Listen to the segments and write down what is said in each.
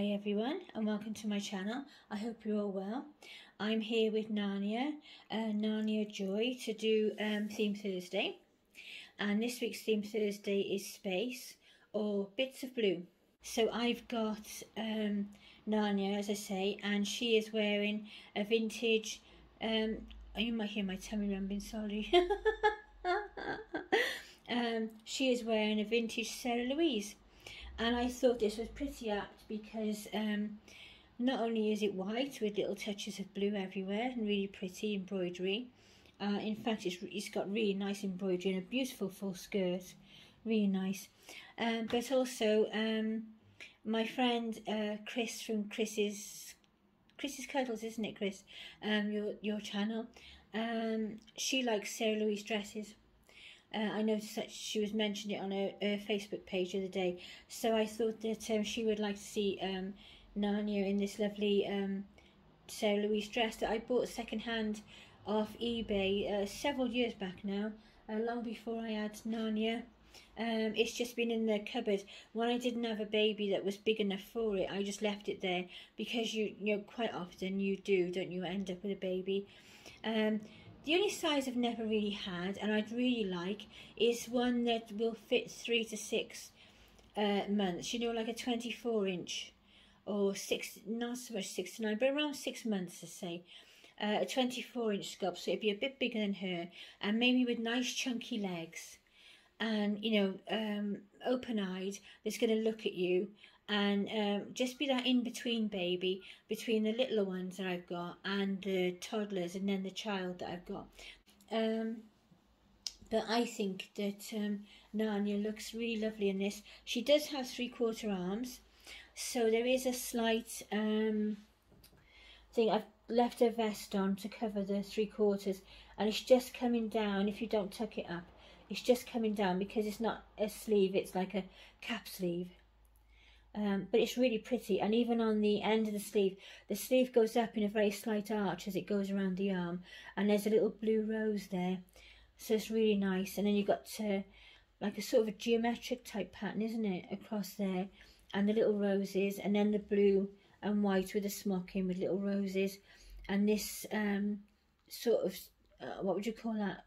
Hi everyone and welcome to my channel. I hope you're all well. I'm here with Narnia, uh, Narnia Joy to do um, Theme Thursday. And this week's Theme Thursday is Space or Bits of Blue. So I've got um, Narnia as I say and she is wearing a vintage, um, you might hear my tummy rumbling, sorry. um, she is wearing a vintage Sarah Louise and I thought this was pretty apt because um, not only is it white with little touches of blue everywhere and really pretty embroidery uh, in fact it's, it's got really nice embroidery and a beautiful full skirt really nice. Um, but also um, my friend uh, Chris from Chris's Chris's Cuddles isn't it Chris? Um, your, your channel. Um, she likes Sarah Louise dresses uh, I noticed that she was mentioning it on her, her, Facebook page the other day. So I thought that um, she would like to see um, Narnia in this lovely um, Sarah Louise dress that I bought secondhand off eBay uh, several years back now, uh, long before I had Narnia. Um, it's just been in the cupboard. When I didn't have a baby that was big enough for it, I just left it there because you, you know, quite often you do, don't you, end up with a baby. Um, the only size I've never really had, and I'd really like, is one that will fit three to six uh, months. You know, like a 24 inch or six, not so much six to nine, but around six months, to say. Uh, a 24 inch sculpt, so it'd be a bit bigger than her, and maybe with nice chunky legs, and you know, um, open eyed, that's going to look at you and um, just be that in between baby between the little ones that I've got and the toddlers and then the child that I've got. Um, but I think that um, looks really lovely in this. She does have three quarter arms, so there is a slight um, thing. I've left her vest on to cover the three quarters, and it's just coming down if you don't tuck it up. It's just coming down because it's not a sleeve, it's like a cap sleeve. Um, but it's really pretty and even on the end of the sleeve the sleeve goes up in a very slight arch as it goes around the arm and there's a little blue rose there. So it's really nice and then you've got uh, like a sort of a geometric type pattern isn't it across there and the little roses and then the blue and white with a smocking with little roses and this um, sort of uh, what would you call that?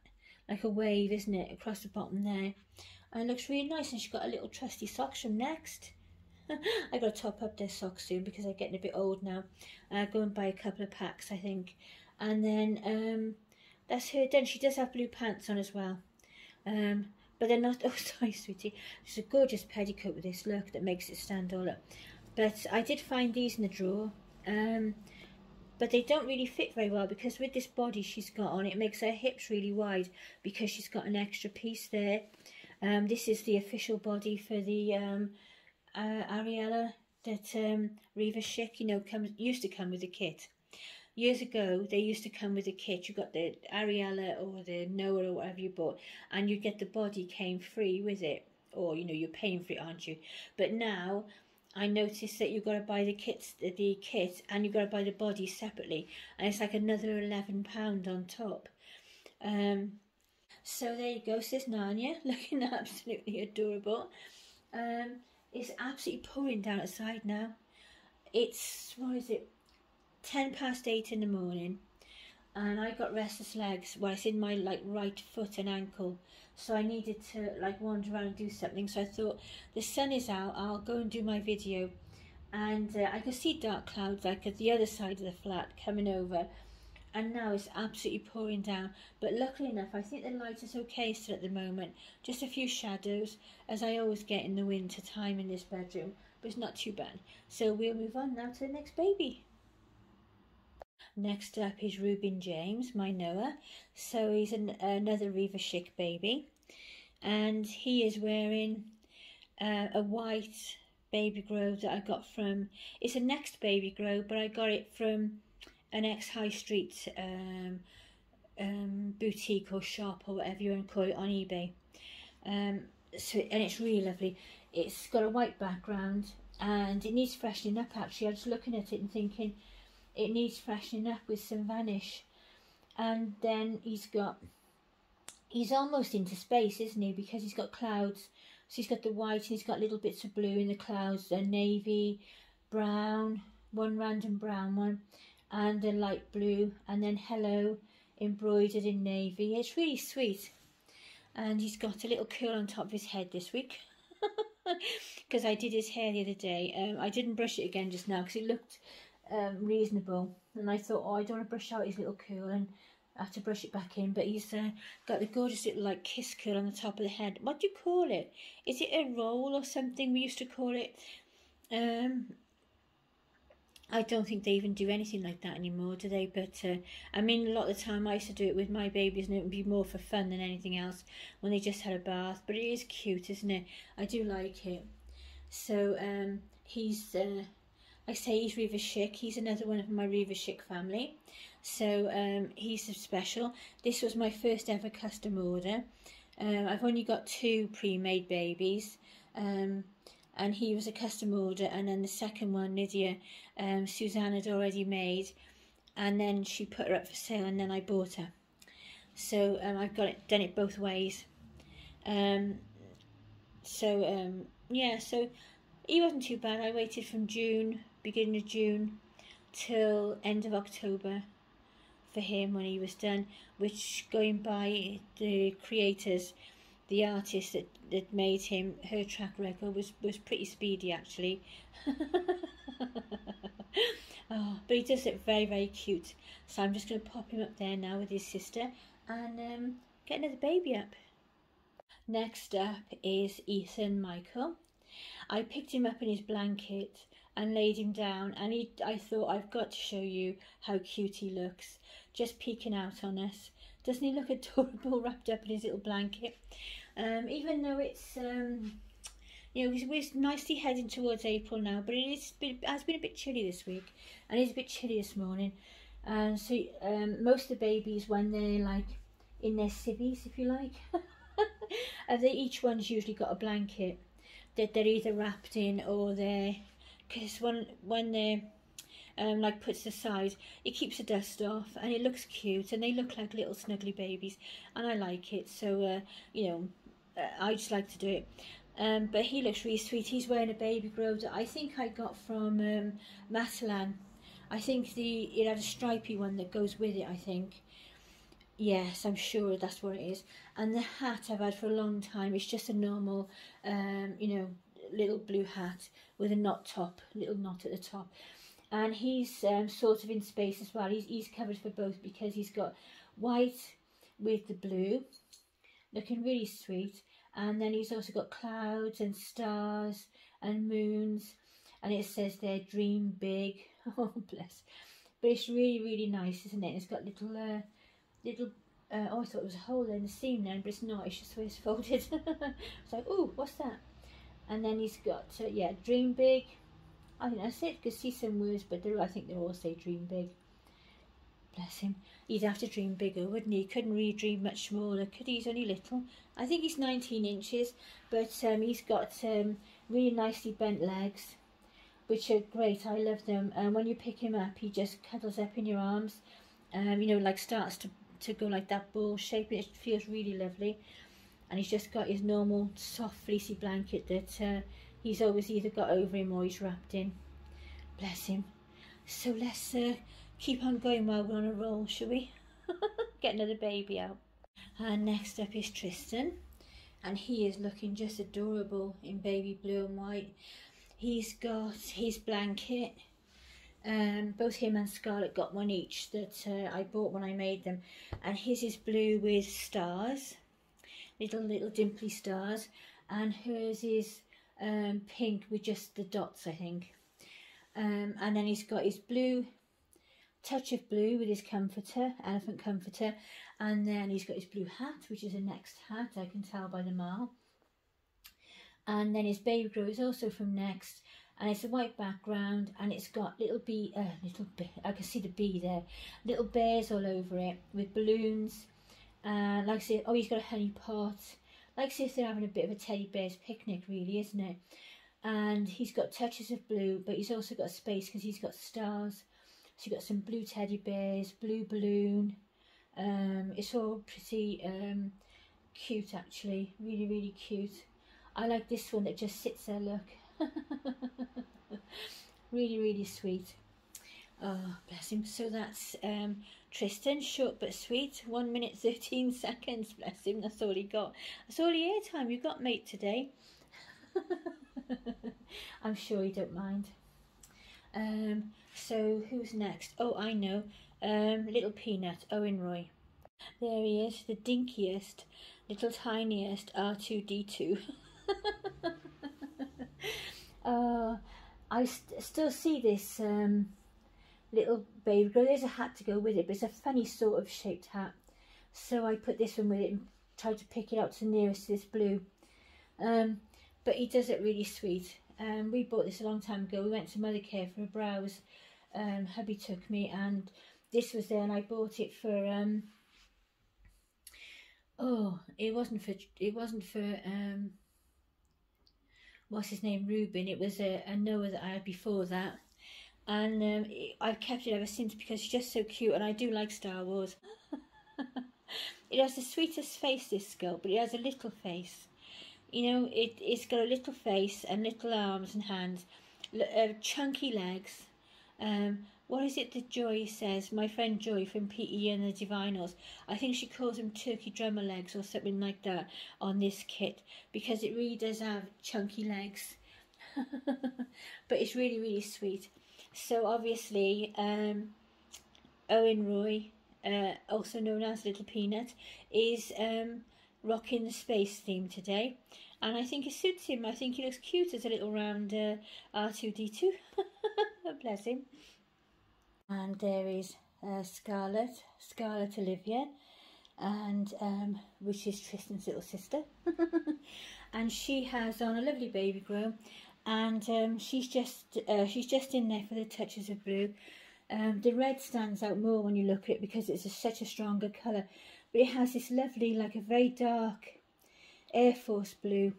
Like a wave isn't it across the bottom there. And it looks really nice and she's got a little trusty socks from next I got to top up their socks soon because they're getting a bit old now. Uh, go and buy a couple of packs, I think. And then um, that's her done. She does have blue pants on as well. Um, but they're not, oh sorry sweetie, it's a gorgeous petticoat with this look that makes it stand all up. But I did find these in the drawer. Um, but they don't really fit very well because with this body she's got on, it makes her hips really wide because she's got an extra piece there. Um, this is the official body for the um, uh, Ariella that um, Schick, you know, comes used to come with a kit. Years ago, they used to come with a kit. You got the Ariella or the Noah or whatever you bought, and you get the body came free with it, or you know, you're paying for it, aren't you? But now, I noticed that you've got to buy the kits, the kit, and you've got to buy the body separately, and it's like another eleven pound on top. Um, so there you go, says Narnia, looking absolutely adorable. Um, it's absolutely pouring down outside now. It's, what is it, 10 past 8 in the morning. And I got restless legs. Well, it's in my like right foot and ankle. So I needed to like wander around and do something. So I thought, the sun is out, I'll go and do my video. And uh, I could see dark clouds like at the other side of the flat coming over and now it's absolutely pouring down. But luckily enough I think the light is okay still at the moment. Just a few shadows as I always get in the winter time in this bedroom but it's not too bad. So we'll move on now to the next baby. Next up is Reuben James my Noah. So he's an, another Reva Schick baby. And he is wearing uh, a white baby grow that I got from it's a next baby grow but I got it from an ex-high street um, um, boutique or shop or whatever you want to call it on eBay. Um, so and it's really lovely. It's got a white background and it needs freshening up actually. I was looking at it and thinking it needs freshening up with some vanish. And then he's got, he's almost into space, isn't he? Because he's got clouds. So he's got the white and he's got little bits of blue in the clouds, and navy, brown, one random brown one, and a light blue, and then hello embroidered in navy. It's really sweet. And he's got a little curl on top of his head this week. Because I did his hair the other day. Um, I didn't brush it again just now because it looked um, reasonable. And I thought, oh, I don't want to brush out his little curl and I have to brush it back in. But he's uh, got the gorgeous little like kiss curl on the top of the head. What do you call it? Is it a roll or something we used to call it? Um, I don't think they even do anything like that anymore, do they? But uh, I mean, a lot of the time I used to do it with my babies, and it would be more for fun than anything else when they just had a bath. But it is cute, isn't it? I do like it. So um, he's, uh, I say he's Reva Schick. He's another one of my Reva Schick family. So um, he's special. This was my first ever custom order. Um, I've only got two pre-made babies. Um, and he was a custom order and then the second one Lydia um, Suzanne had already made and then she put her up for sale and then I bought her. So um, I've got it done it both ways. Um, so um, yeah so he wasn't too bad. I waited from June beginning of June till end of October for him when he was done which going by the creators the artist that, that made him her track record was was pretty speedy actually. Oh, but he does look very very cute. So I'm just going to pop him up there now with his sister and um, get another baby up. Next up is Ethan Michael. I picked him up in his blanket and laid him down and he, I thought I've got to show you how cute he looks. Just peeking out on us doesn't he look adorable wrapped up in his little blanket um, even though it's um, you know we're nicely heading towards April now, but it is been, has been a bit chilly this week, and it's a bit chilly this morning. And so um, most of the babies, when they're like in their civvies, if you like, and they each one's usually got a blanket that they're either wrapped in or they're because when when they're um, like puts aside, it keeps the dust off and it looks cute and they look like little snuggly babies and I like it. So, uh, you know, uh, I just like to do it. Um, but he looks really sweet. He's wearing a baby grow that I think I got from um, Matalan. I think the it had a stripy one that goes with it, I think. Yes, I'm sure that's what it is. And the hat I've had for a long time. It's just a normal, um, you know, little blue hat with a knot top, little knot at the top. And he's um, sort of in space as well. He's, he's covered for both because he's got white with the blue looking really sweet. And then he's also got clouds and stars and moons. And it says there, dream big. oh, bless. But it's really, really nice, isn't it? It's got little, uh, little, uh, oh, I thought it was a hole in the seam then, but it's not. It's just where it's folded. it's like, oh, what's that? And then he's got, uh, yeah, dream big. I think that's it. Could see some words, but I think they all say dream big. Bless him. He'd have to dream bigger, wouldn't he? Couldn't really dream much smaller, could he? He's only little. I think he's 19 inches, but um, he's got um, really nicely bent legs, which are great. I love them. And when you pick him up, he just cuddles up in your arms. Um, you know, like starts to, to go like that ball shape. It feels really lovely. And he's just got his normal soft fleecy blanket that uh, he's always either got over him or he's wrapped in. Bless him. So let's uh, keep on going while we're on a roll, shall we? Get another baby out. And next up is Tristan. And he is looking just adorable in baby blue and white. He's got his blanket. Um, both him and Scarlett got one each that uh, I bought when I made them. And his is blue with stars. Little, little dimply stars. And hers is um, pink with just the dots, I think. Um, and then he's got his blue touch of blue with his comforter, elephant comforter, and then he's got his blue hat, which is a next hat, I can tell by the marl. And then his baby grow is also from next, and it's a white background, and it's got little bee, uh, little bee, I can see the bee there, little bears all over it with balloons. And uh, like I said, oh, he's got a honey pot. Like if they're having a bit of a teddy bear's picnic, really, isn't it? And he's got touches of blue, but he's also got space because he's got stars so you've got some blue teddy bears, blue balloon. Um, it's all pretty um, cute actually, really, really cute. I like this one that just sits there, look. Really, really sweet. Oh, bless him. So that's um, Tristan, short but sweet. One minute, 13 seconds. Bless him. That's all he got. That's all the airtime you got, mate, today. I'm sure you don't mind. Um, so who's next? Oh, I know. Um, little Peanut, Owen Roy. There he is, the dinkiest, little tiniest R2D2. uh, I st still see this um, little baby girl. There's a hat to go with it, but it's a funny sort of shaped hat. So I put this one with it and tried to pick it up to nearest to this blue. Um, but he does it really sweet. Um, we bought this a long time ago. We went to Mothercare for a browse. Um, hubby took me and this was there and I bought it for um oh it wasn't for it wasn't for um what's his name Ruben it was a, a Noah that I had before that and um, I've kept it ever since because it's just so cute and I do like Star Wars it has the sweetest face this skull but it has a little face you know it, it's got a little face and little arms and hands uh, chunky legs um, what is it that Joy says? My friend Joy from PE and the Divinals. I think she calls them turkey drummer legs or something like that on this kit because it really does have chunky legs. but it's really, really sweet. So obviously, um, Owen Roy, uh, also known as Little Peanut, is um, rocking the space theme today. And I think it suits him. I think he looks cute as a little round uh, R2-D2. Bless him and there is uh, Scarlett, Scarlett Olivia, and um, which is Tristan's little sister, and she has on a lovely baby grow, and um, she's just uh, she's just in there for the touches of blue. Um, the red stands out more when you look at it because it's a, such a stronger colour, but it has this lovely, like a very dark Air Force blue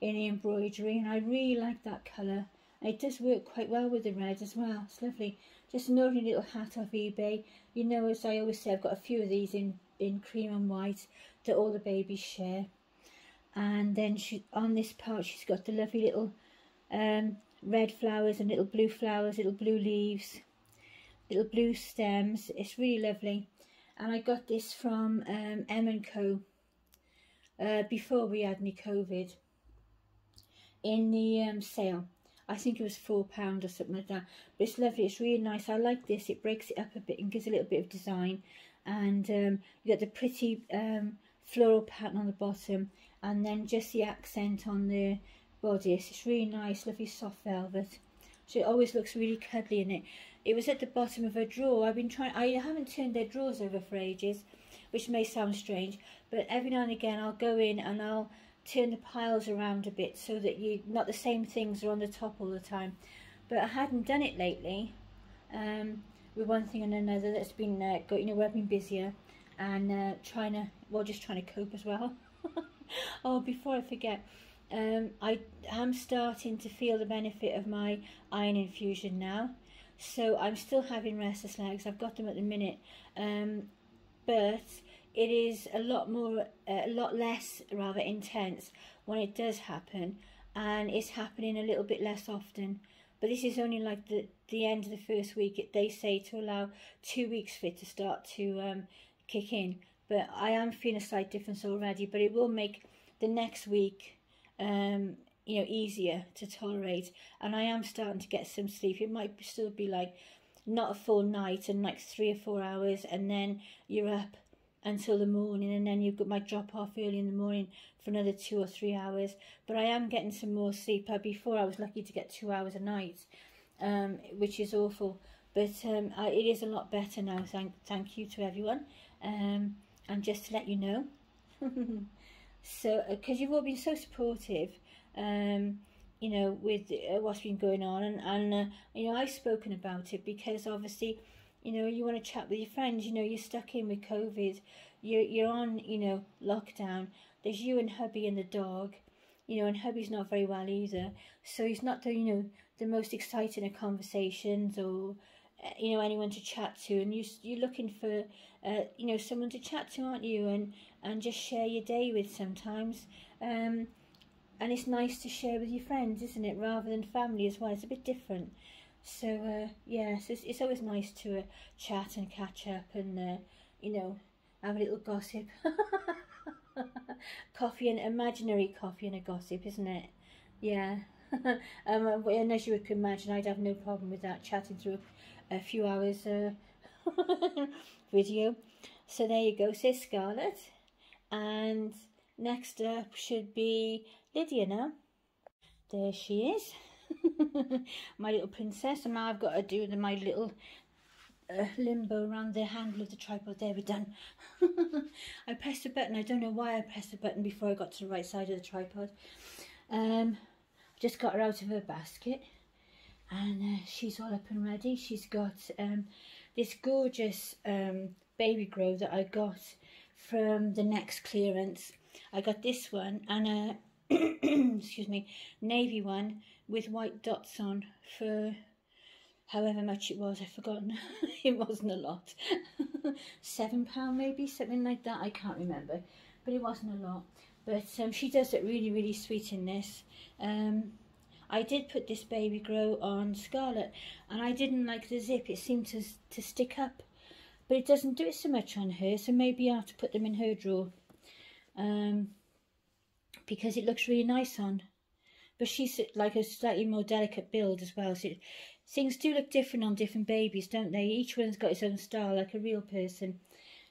in the embroidery, and I really like that colour. It does work quite well with the red as well. It's lovely. Just an ordinary little hat off eBay. You know, as I always say, I've got a few of these in, in cream and white that all the babies share. And then she on this part, she's got the lovely little um, red flowers and little blue flowers, little blue leaves, little blue stems. It's really lovely. And I got this from um, M & Co. Uh, before we had any COVID in the um, sale. I think it was four pound or something like that. But it's lovely. It's really nice. I like this. It breaks it up a bit and gives a little bit of design. And um, you got the pretty um, floral pattern on the bottom, and then just the accent on the bodice. It's really nice, lovely soft velvet. So it always looks really cuddly in it. It was at the bottom of a drawer. I've been trying. I haven't turned their drawers over for ages, which may sound strange, but every now and again I'll go in and I'll turn the piles around a bit so that you not the same things are on the top all the time but I hadn't done it lately um, with one thing and another that's been uh, got, you know I've been busier and uh, trying to well just trying to cope as well oh before I forget um, I am starting to feel the benefit of my iron infusion now so I'm still having restless legs I've got them at the minute um, but it is a lot more, a lot less rather intense when it does happen, and it's happening a little bit less often. But this is only like the the end of the first week. They say to allow two weeks for it to start to um, kick in. But I am feeling a slight difference already. But it will make the next week, um, you know, easier to tolerate. And I am starting to get some sleep. It might still be like not a full night and like three or four hours, and then you're up until the morning and then you got my drop off early in the morning for another two or three hours. But I am getting some more sleep. Before I was lucky to get two hours a night um, which is awful. But um, I, it is a lot better now. Thank, thank you to everyone. Um, and just to let you know so because uh, you've all been so supportive um, you know with uh, what's been going on and, and uh, you know I've spoken about it because obviously you know, you want to chat with your friends, you know, you're stuck in with COVID, you're, you're on, you know, lockdown, there's you and hubby and the dog, you know, and hubby's not very well either, so he's not the, you know, the most exciting of conversations or, you know, anyone to chat to, and you, you're looking for, uh, you know, someone to chat to, aren't you, and, and just share your day with sometimes, um, and it's nice to share with your friends, isn't it, rather than family as well, it's a bit different, So uh, yes, it's, it's always nice to uh, chat and catch up and uh, you know have a little gossip. coffee and imaginary coffee and a gossip, isn't it? Yeah. um, and as you can imagine, I'd have no problem with that chatting through a, few hours uh, video. So there you go, says Scarlett. And next up should be Lydia now. There she is. my little princess. And now I've got to do my little uh, limbo around the handle of the tripod. There, we're done. I pressed a button. I don't know why I pressed a button before I got to the right side of the tripod. Um, just got her out of her basket. And uh, she's all up and ready. She's got um, this gorgeous um, baby grow that I got from the next clearance. I got this one and a excuse me navy one with white dots on for however much it was, I've forgotten. it wasn't a lot. Seven pound maybe, something like that. I can't remember, but it wasn't a lot. But um, she does it really, really sweet in this. Um, I did put this baby grow on Scarlett, and I didn't like the zip. It seemed to to stick up, but it doesn't do it so much on her. So maybe I have to put them in her drawer, um, because it looks really nice on. But she's like a slightly more delicate build as well, so it, things do look different on different babies, don't they? Each one's got its own style, like a real person.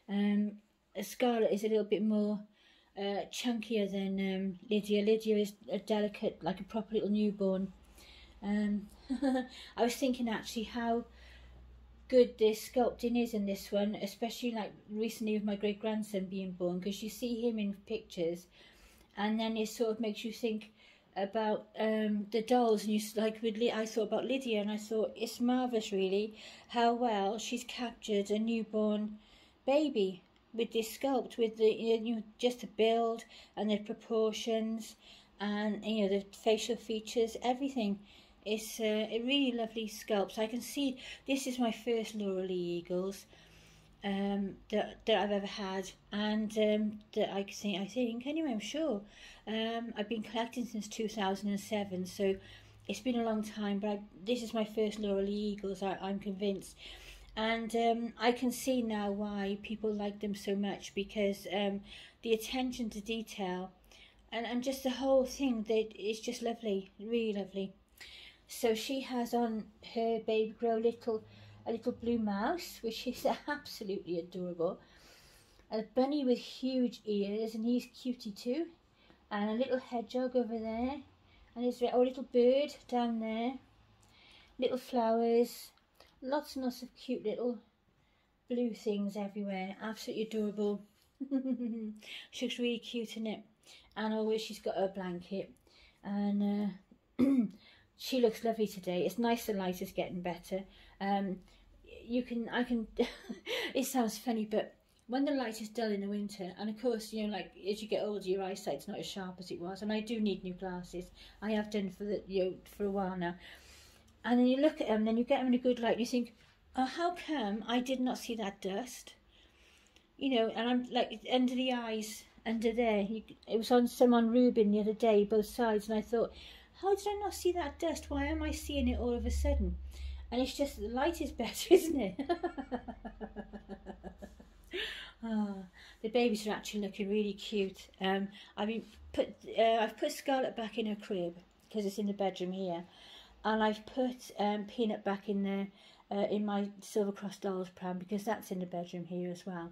Um, Scarlett is a little bit more uh, chunkier than um, Lydia. Lydia is a delicate, like a proper little newborn. Um, I was thinking actually how good this sculpting is in this one, especially like recently with my great grandson being born, because you see him in pictures, and then it sort of makes you think about um, the dolls and you like with I thought about Lydia and I thought it's marvelous really how well she's captured a newborn baby with this sculpt with the you know just the build and the proportions and you know the facial features everything. It's uh, a really lovely sculpt. So I can see this is my first Laura Lee Eagles um, that, that I've ever had and um, that I think, I think anyway I'm sure. Um, I've been collecting since 2007 so it's been a long time but I, this is my first Laura Lee Eagles I, I'm convinced and um, I can see now why people like them so much because um, the attention to detail and, and just the whole thing that is just lovely really lovely so she has on her baby grow little a little blue mouse, which is absolutely adorable. A bunny with huge ears, and he's cutie too. And a little hedgehog over there. And there's a little bird down there. Little flowers. Lots and lots of cute little blue things everywhere. Absolutely adorable. she looks really cute in it. And always she's got her blanket. And uh, she looks lovely today. It's nice the light is getting better. Um, you can, I can, it sounds funny, but when the light is dull in the winter, and of course, you know, like as you get older, your eyesight's not as sharp as it was, and I do need new glasses. I have done for the, you know, for a while now. And then you look at them, then you get them in a good light, and you think, oh, how come I did not see that dust? You know, and I'm like under the eyes, under there. You, it was on some on Reuben the other day, both sides, and I thought, how did I not see that dust? Why am I seeing it all of a sudden? And it's just, the light is better, isn't it? oh, the babies are actually looking really cute. Um, I've put, uh, I've put Scarlett back in her crib because it's in the bedroom here, and I've put um, Peanut back in there uh, in my Silver Cross Dolls pram because that's in the bedroom here as well.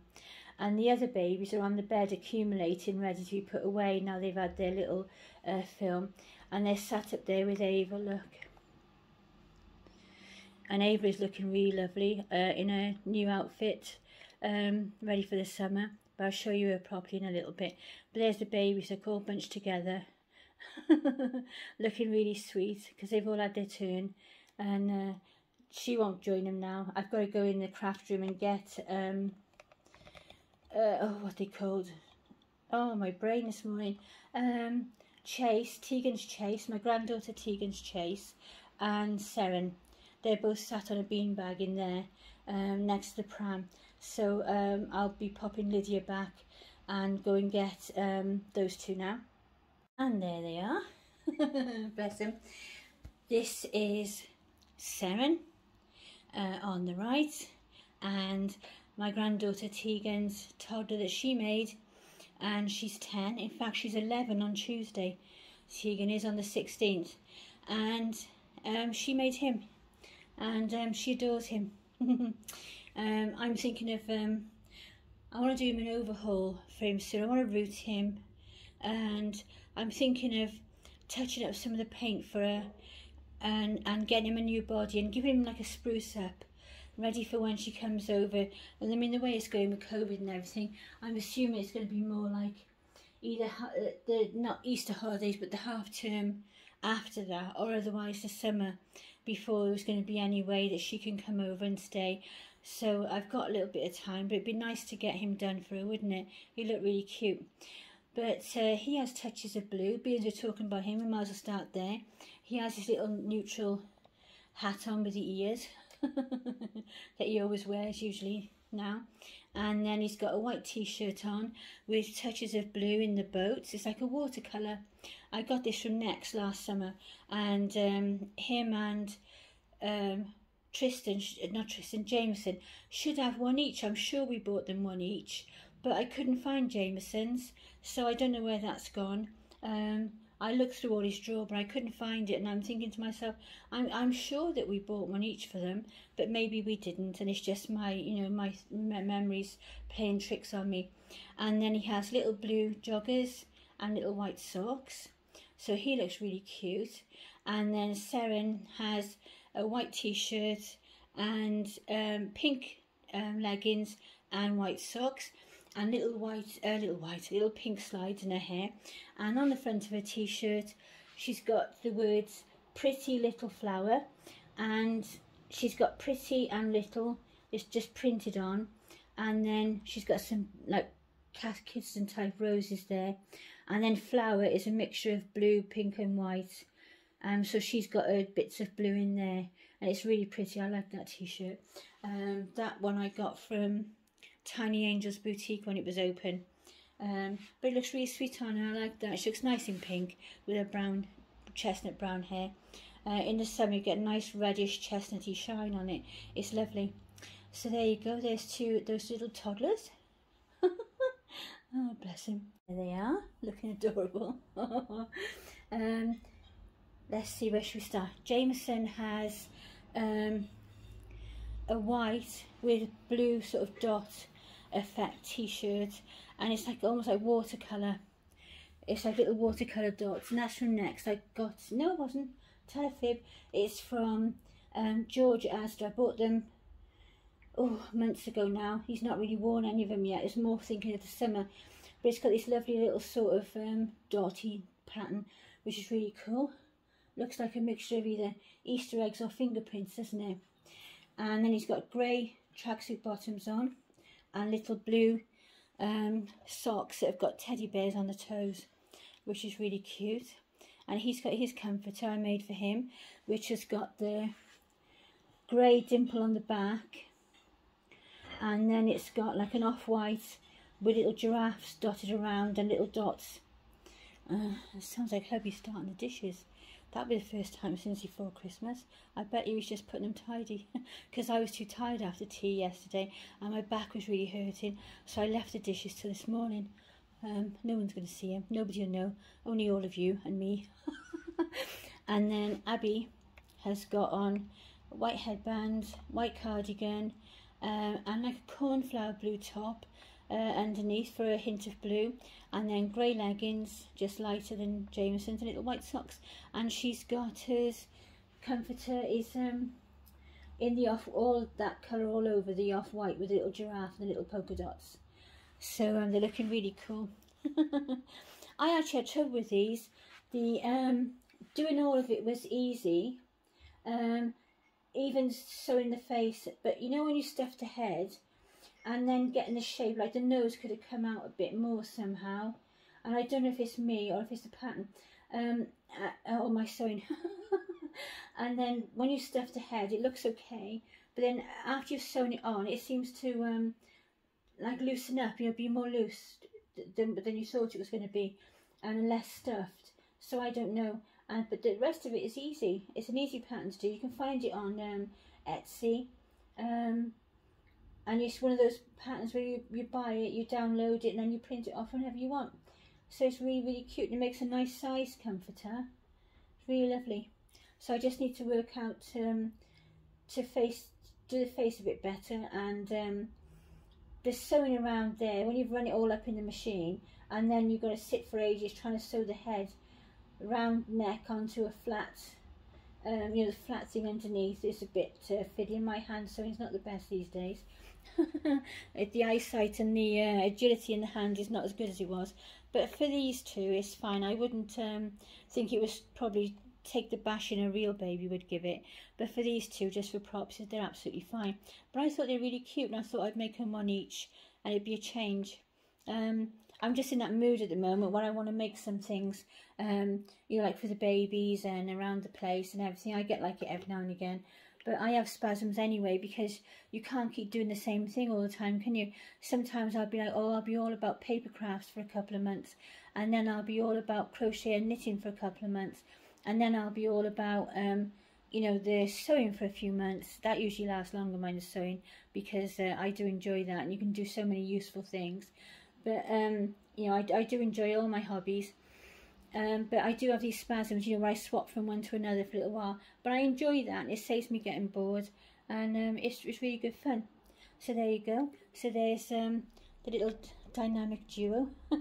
And the other babies are on the bed accumulating, ready to be put away. Now they've had their little uh, film, and they're sat up there with Ava. Look, and Ava is looking really lovely uh, in a new outfit, um, ready for the summer. But I'll show you her properly in a little bit. But there's the babies, they're all bunched together. looking really sweet because they've all had their turn. And uh, she won't join them now. I've got to go in the craft room and get, um, uh, oh, what they called? Oh, my brain this morning. Um, Chase, Tegan's Chase, my granddaughter Tegan's Chase, and Seren they're both sat on a beanbag in there um, next to the pram. So um, I'll be popping Lydia back and go and get um, those two now. And there they are. Bless them. This is Seren uh, on the right and my granddaughter Tegan's toddler that she made and she's 10 in fact she's 11 on Tuesday Tegan is on the 16th and um, she made him and um, she adores him um, I'm thinking of um, I want to do him an overhaul for him soon I want to root him and I'm thinking of touching up some of the paint for her and and getting him a new body and giving him like a spruce up ready for when she comes over. And I mean the way it's going with COVID and everything I'm assuming it's going to be more like either uh, the not Easter holidays but the half term after that or otherwise the summer before there's going to be any way that she can come over and stay. So I've got a little bit of time but it'd be nice to get him done for her wouldn't it? He looked really cute but uh, he has touches of blue being we're talking about him we might as well start there he has his little neutral hat on with the ears that he always wears usually now. And then he's got a white t-shirt on with touches of blue in the boats. It's like a watercolour. I got this from Next last summer. And um, him and um, Tristan, not Tristan, Jameson, should have one each. I'm sure we bought them one each. But I couldn't find Jameson's. So I don't know where that's gone. Um, I looked through all his drawer, but I couldn't find it, and I'm thinking to myself, I'm I'm sure that we bought one each for them, but maybe we didn't, and it's just my you know my memories playing tricks on me. And then he has little blue joggers and little white socks, so he looks really cute. And then Seren has a white t-shirt and um, pink um, leggings and white socks and little white, uh, little white, little pink slides in her hair. And on the front of her t-shirt, she's got the words pretty little flower. And she's got pretty and little, it's just printed on. And then she's got some like Kidston type roses there. And then flower is a mixture of blue, pink and white. Um, so she's got her bits of blue in there. And it's really pretty. I like that t-shirt. Um, that one I got from Tiny Angels boutique when it was open. Um, but it looks really sweet on her. I like that. She looks nice in pink with her brown, chestnut brown hair. Uh, in the summer, you get a nice reddish chestnutty shine on it. It's lovely. So there you go. There's two those little toddlers. oh, bless him. There they are, looking adorable. um, let's see where should we start. Jameson has um, a white with blue sort of dot effect t-shirt and it's like almost like watercolour. It's like little watercolour dots and that's from next. I got no it wasn't. Telefib it's from um, George Asda I bought them oh months ago now. He's not really worn any of them yet. It's more thinking of the summer. But it's got this lovely little sort of um, dotty pattern which is really cool. Looks like a mixture of either Easter eggs or fingerprints doesn't it? And then he's got grey tracksuit bottoms on and little blue um, socks that have got teddy bears on the toes which is really cute. And he's got his comforter I made for him which has got the grey dimple on the back. And then it's got like an off-white with little giraffes dotted around and little dots. Uh, sounds like hubby starting the dishes That'd be the first time since before Christmas. I bet he was just putting them tidy because I was too tired after tea yesterday and my back was really hurting. So I left the dishes till this morning. Um, no one's going to see him. Nobody will know. Only all of you and me. and then Abby has got on white headband, white cardigan, um, and like a cornflower blue top uh, underneath for a hint of blue and then grey leggings just lighter than Jameson's and little white socks. And she's got hers comforter is um in the off all that colour all over the off-white with a little giraffe and the little polka dots. So um, they're looking really cool. I actually had trouble with these. The um doing all of it was easy um even sewing the face but you know when you stuffed a head and then getting the shape like the nose could have come out a bit more somehow and I don't know if it's me or if it's the pattern um uh, or my sewing and then when you stuff the head it looks okay but then after you've sewn it on it seems to um like loosen up you know be more loose than, than you thought it was going to be and less stuffed so I don't know and but the rest of it is easy. It's an easy pattern to do. You can find it on um, Etsy. Um, and it's one of those patterns where you, you buy it, you download it, and then you print it off whenever you want. So it's really, really cute. And it makes a nice size comforter. It's really lovely. So I just need to work out um, to face do the face a bit better and um, the sewing around there when you've run it all up in the machine and then you've got to sit for ages trying to sew the head round neck onto a flat um, you know the flat thing underneath is a bit uh, fiddly my hand sewing's not the best these days the eyesight and the uh, agility in the hand is not as good as it was but for these two it's fine I wouldn't um, think it was probably take the bashing a real baby would give it. But for these two, just for props, they're absolutely fine. But I thought they're really cute and I thought I'd make them one each and it'd be a change. Um, I'm just in that mood at the moment where I want to make some things, um, you know, like for the babies and around the place and everything. I get like it every now and again. But I have spasms anyway because you can't keep doing the same thing all the time, can you? Sometimes I'll be like, oh, I'll be all about paper crafts for a couple of months. And then I'll be all about crochet and knitting for a couple of months and then I'll be all about um, you know the sewing for a few months that usually lasts longer mine the sewing because uh, I do enjoy that and you can do so many useful things but um, you know I, I do enjoy all my hobbies um, but I do have these spasms you know where I swap from one to another for a little while but I enjoy that it saves me getting bored and um, it's, it's really good fun so there you go so there's um, the little dynamic duo uh,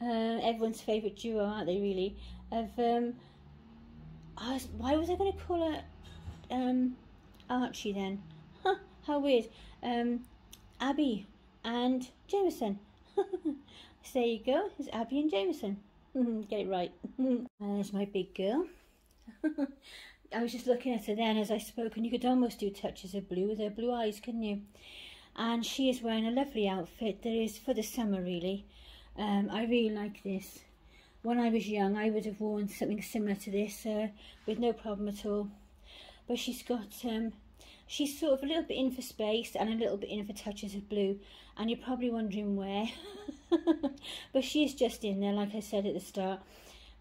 everyone's favourite duo aren't they really of um, was, why was I going to call her um, Archie then? Huh, how weird. Um, Abby and Jameson. so there you go. It's Abby and Jameson. Get it right. There's my big girl. I was just looking at her then as I spoke, and you could almost do touches of blue with her blue eyes, couldn't you? And she is wearing a lovely outfit that is for the summer, really. Um, I really like this when I was young, I would have worn something similar to this uh, with no problem at all. But she's got, um, she's sort of a little bit in for space and a little bit in for touches of blue. And you're probably wondering where. but she's just in there, like I said at the start.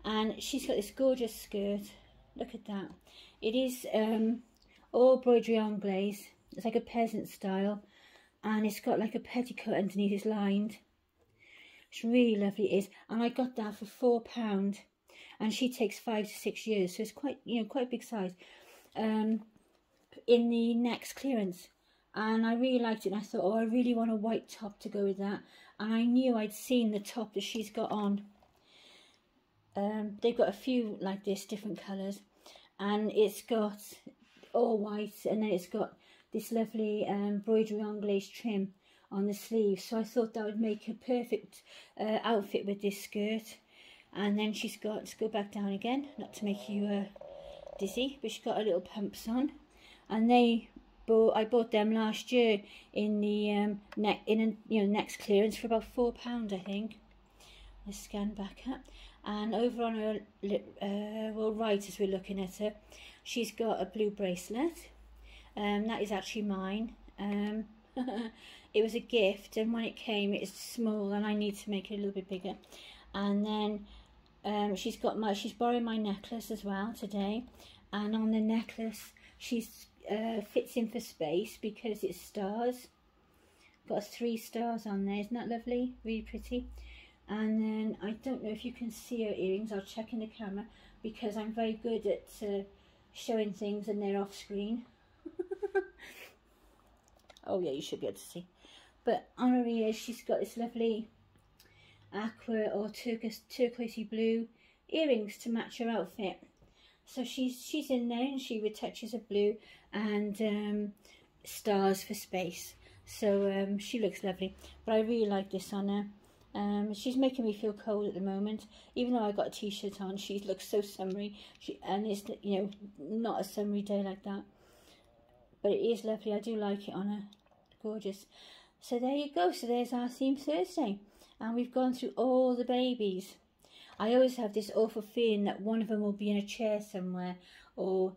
And she's got this gorgeous skirt. Look at that. It is um, all broderie anglaise. It's like a peasant style. And it's got like a petticoat underneath, it's lined. It's really lovely, it is. And I got that for four pound. And she takes five to six years, so it's quite, you know, quite a big size. Um, in the next clearance. And I really liked it. And I thought, oh, I really want a white top to go with that. And I knew I'd seen the top that she's got on. Um, they've got a few like this, different colours. And it's got all white. And then it's got this lovely um, broderie anglaise trim on the sleeve so I thought that would make a perfect uh, outfit with this skirt and then she's got to go back down again not to make you uh, dizzy but she's got her little pumps on and they bought I bought them last year in the um, neck in a, you know next clearance for about four pound I think. Let's scan back up. And over on her uh, well right as we're looking at her she's got a blue bracelet. Um, that is actually mine. Um, it was a gift and when it came it's small and I need to make it a little bit bigger. And then um, she's got my she's borrowing my necklace as well today. And on the necklace she's uh, fits in for space because it's stars. Got three stars on there isn't that lovely? Really pretty. And then I don't know if you can see her earrings I'll check in the camera because I'm very good at uh, showing things and they're off screen. Oh yeah you should be able to see. But on her ears she's got this lovely aqua or turquoise turquoisey blue earrings to match her outfit so she's she's in there and she with touches of blue and um, stars for space. So um, she looks lovely. But I really like this on her. Um, she's making me feel cold at the moment. Even though I got a t-shirt on she looks so summery. She, and it's you know not a summery day like that. But it is lovely. I do like it on her. Gorgeous. So there you go. So there's our theme Thursday. And we've gone through all the babies. I always have this awful feeling that one of them will be in a chair somewhere or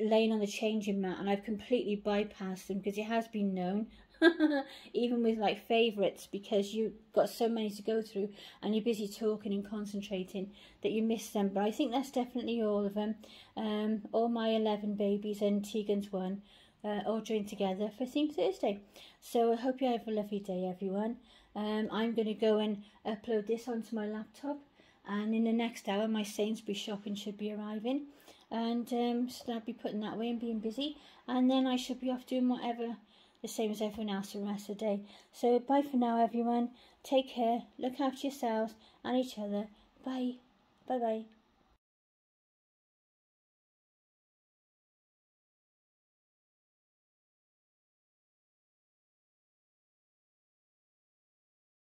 laying on the changing mat and I've completely bypassed them because it has been known even with like favourites because you've got so many to go through and you're busy talking and concentrating that you miss them. But I think that's definitely all of them um, all my 11 babies and Tegan's one uh, all joined together for Theme Thursday. So I hope you have a lovely day everyone. Um, I'm going to go and upload this onto my laptop and in the next hour my Sainsbury shopping should be arriving and um, so I'll be putting that away and being busy and then I should be off doing whatever the same as everyone else the rest of the day. So bye for now everyone. Take care, look after yourselves and each other. Bye. Bye bye.